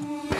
Bye.